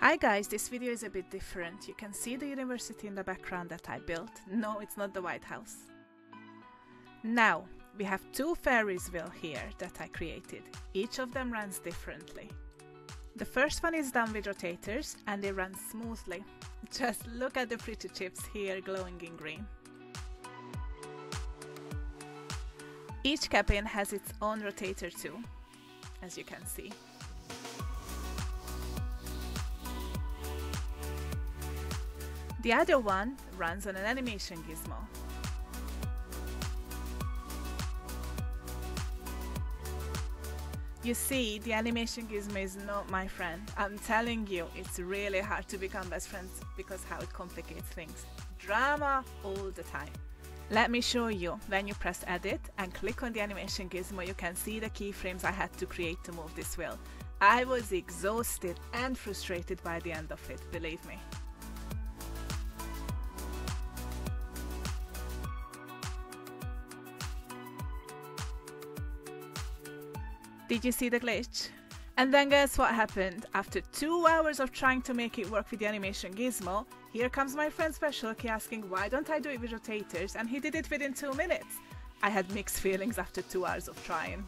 Hi guys, this video is a bit different. You can see the university in the background that I built. No, it's not the White House. Now, we have two wheel here that I created. Each of them runs differently. The first one is done with rotators and they run smoothly. Just look at the pretty chips here glowing in green. Each cabin has its own rotator too, as you can see. The other one runs on an animation gizmo. You see, the animation gizmo is not my friend. I'm telling you, it's really hard to become best friends because how it complicates things. Drama all the time. Let me show you. When you press edit and click on the animation gizmo, you can see the keyframes I had to create to move this wheel. I was exhausted and frustrated by the end of it, believe me. Did you see the glitch? And then guess what happened? After two hours of trying to make it work with the animation gizmo, here comes my friend Specialky asking why don't I do it with rotators and he did it within two minutes. I had mixed feelings after two hours of trying.